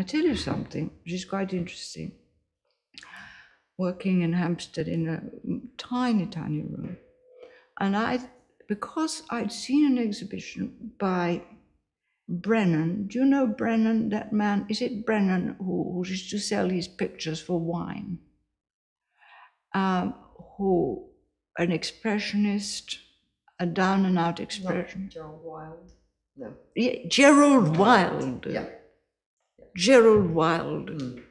I tell you something, which is quite interesting. Working in Hampstead in a tiny, tiny room. And I, because I'd seen an exhibition by Brennan. Do you know Brennan, that man? Is it Brennan who, who used to sell his pictures for wine? Um, who, an expressionist, a down and out expression. Not Gerald Wilde. No. Yeah, Gerald Wilde. Yeah. Gerald Wilde. Mm.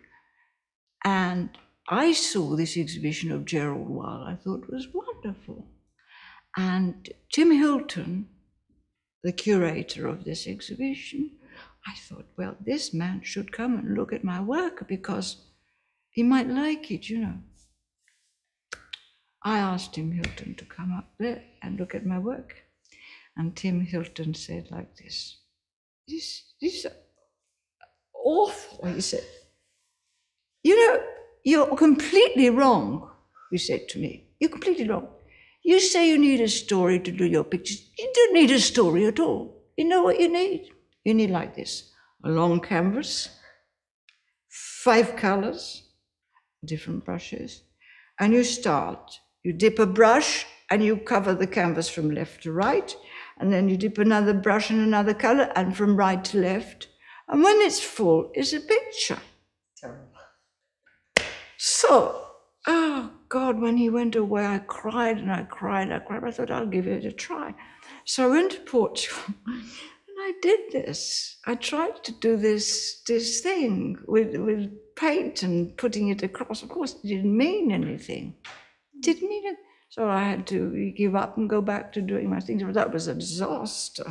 And I saw this exhibition of Gerald Wilde. I thought it was wonderful. And Tim Hilton, the curator of this exhibition, I thought, well, this man should come and look at my work because he might like it, you know. I asked Tim Hilton to come up there and look at my work. And Tim Hilton said like this, this, this is awful, he said. You know, you're completely wrong, he said to me. You're completely wrong. You say you need a story to do your pictures. You don't need a story at all. You know what you need? You need like this a long canvas, five colors, different brushes, and you start. You dip a brush and you cover the canvas from left to right, and then you dip another brush in another color and from right to left. And when it's full, it's a picture. Terrible. So, oh God, when he went away, I cried and I cried and I cried. I thought, I'll give it a try. So I went to Portugal and I did this. I tried to do this, this thing with, with paint and putting it across. Of course, it didn't mean anything. It didn't mean it. So I had to give up and go back to doing my things. But that was a disaster.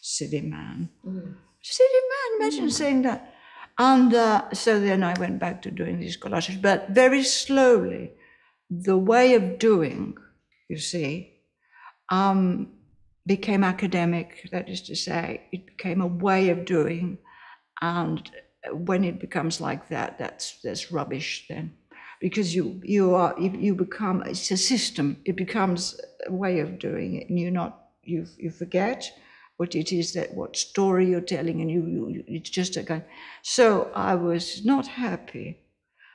Silly man. Mm. Silly man, imagine saying that. And uh, so then I went back to doing these collages, but very slowly. The way of doing, you see, um, became academic. That is to say, it became a way of doing, and when it becomes like that, that's that's rubbish then, because you you are you, you become it's a system. It becomes a way of doing it, and you're not you you forget what it is that what story you're telling and you, you it's just a kind so i was not happy.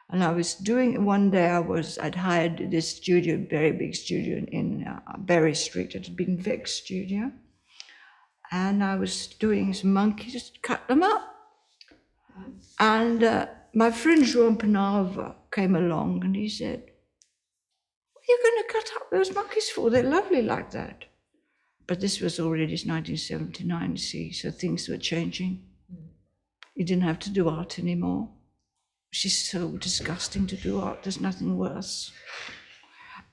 And i was doing one day i was i'd hired this studio very big studio in uh, berry street it had been Vex studio. And i was doing some monkeys cut them up. And uh, my friend João Penalva came along and he said what are you going to cut up those monkeys for? They're lovely like that but this was already 1979, see, so things were changing. You didn't have to do art anymore. Is so disgusting to do art. There's nothing worse.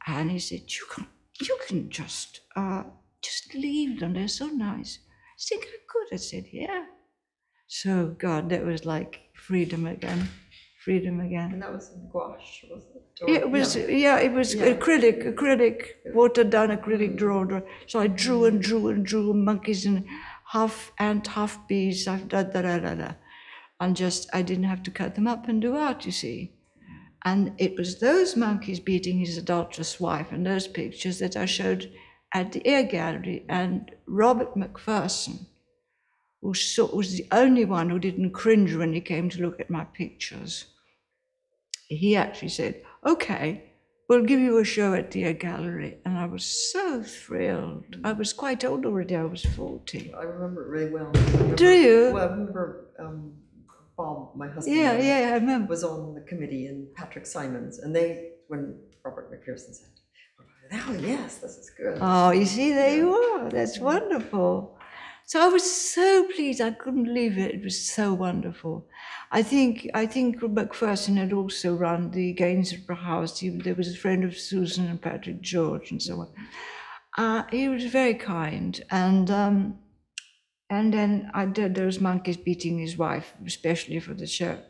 And he said, "You can, you can just, uh, just leave them. They're so nice." I think I could. I said, "Yeah." So God, that was like freedom again, freedom again. And that was gouache, was it? Or- It was, yeah. yeah, it was Yeah. acrylic, acrylic, watered down acrylic mm. draw, draw. So I drew and mm. drew and drew monkeys and half ant, half bees, half da da da da da. And just, I didn't have to cut them up and do art, you see. And it was those monkeys beating his adulterous wife and those pictures that I showed at the Air Gallery. And Robert McPherson, who was the only one who didn't cringe when he came to look at my pictures he actually said, okay, we'll give you a show at the gallery. And I was so thrilled. I was quite old already, I was 40. I remember it really well. Remember- Do you? Well, I remember um, Bob, my husband, Yeah, yeah, I remember. was on the committee and Patrick Simons, and they, when Robert McPherson said, "Oh yes, this is good." Oh, you see, there you are. That's wonderful. So I was so pleased. I couldn't believe it. It was so wonderful. I think I think Macpherson had also run the Gainsborough House. He, there was a friend of Susan and Patrick George and so on. Uh, he was very kind, and um, and then I did those monkeys beating his wife, especially for the show.